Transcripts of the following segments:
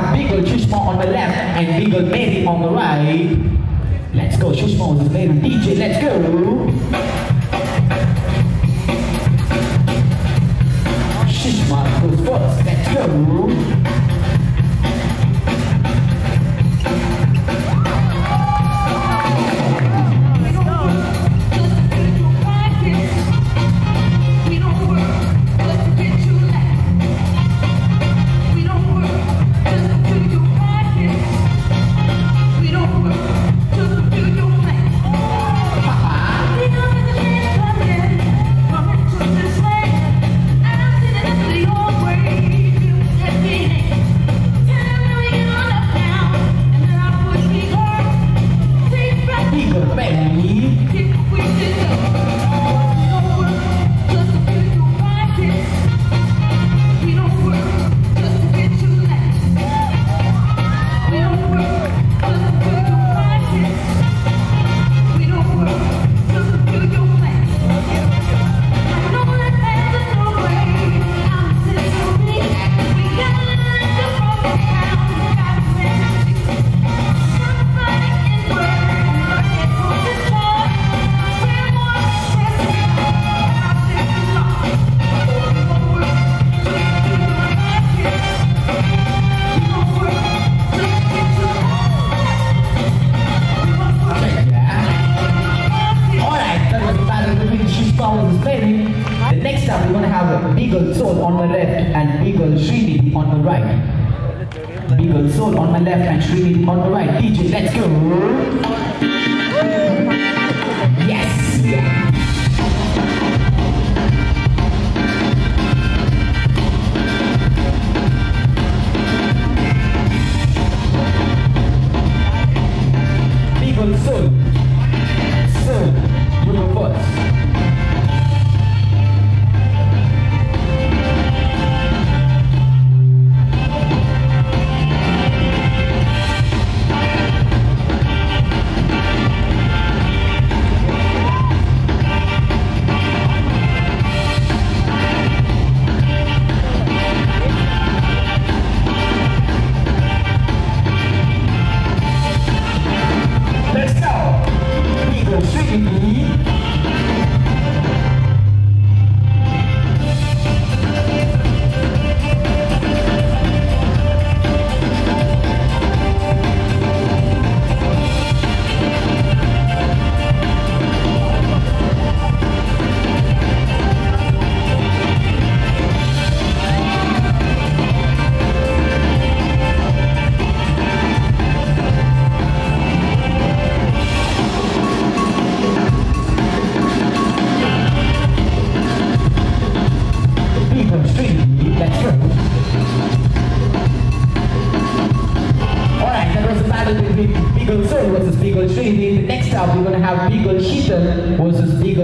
have Bgirl Shushma on the left and Bgirl Mary on the right. Let's go, Shushma versus Mary. DJ, let's go. Shushma goes first. Let's go. aí. Soul on my left and Bgirl Srinidhi on my right. Bgirl Soul on my left and Srinidhi on my right. DJ, let's go. Yes.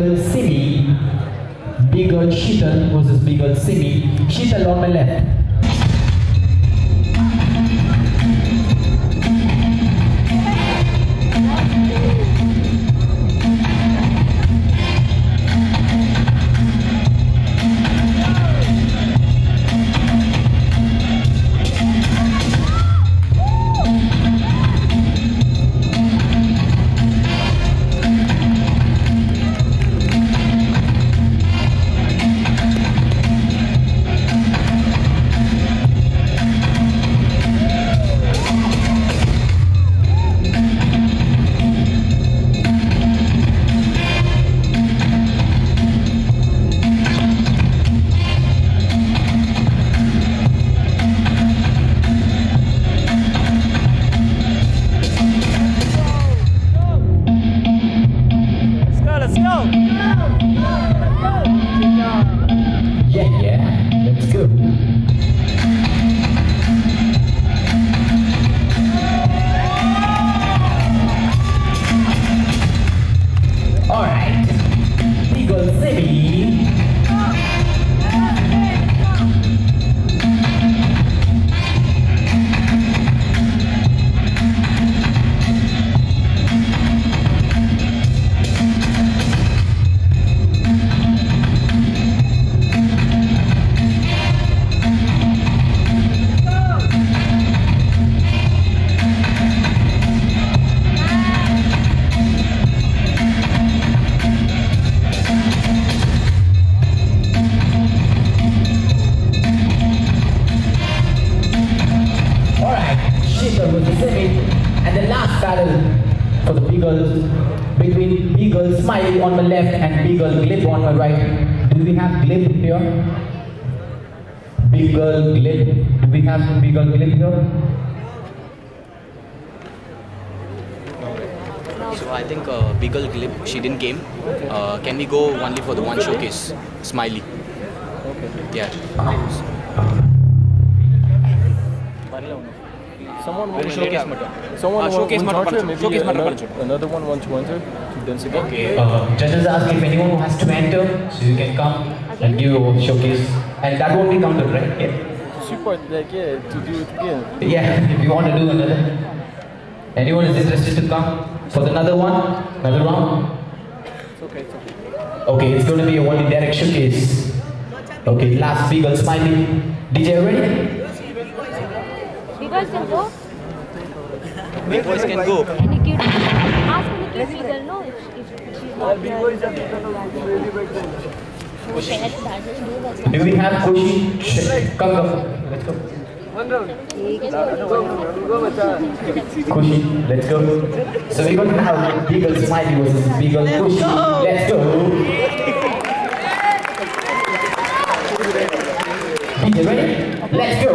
uh, Simi, big old Sheetal, was this big old Simi, Sheetal on my left. Bgirl Smile on my left and Bgirl glip on my right. Do we have glip here? Bgirl glip. Do we have Bgirl glip? here? So I think uh, Bgirl glip. she didn't game. Uh, can we go only for the one showcase? Smiley. Yeah. Someone will showcase. Someone uh, showcase matter. Another one 120 then again. Okay. Uh, judges ask if anyone who has to enter, so you can come and give your showcase. And that won't be counted, right? Yeah. Super, like yeah, to do it again. Yeah, if you want to do another. Anyone is interested to come for another one? Another round? It's okay, it's okay. Okay, it's going to be a one direct showcase. Okay, last Bgirl Smiley. DJ, ready? Because can go. Big boys can go. And Nikit, ask Nikit Bgirl, no, if, if she's not there. Do we have Kushi? Sh- Come, come. Let's go. Kushi, let's go. So we're going to have Bgirl Smiley versus Bgirl Kushi. Let's go. DJ, ready? Let's go.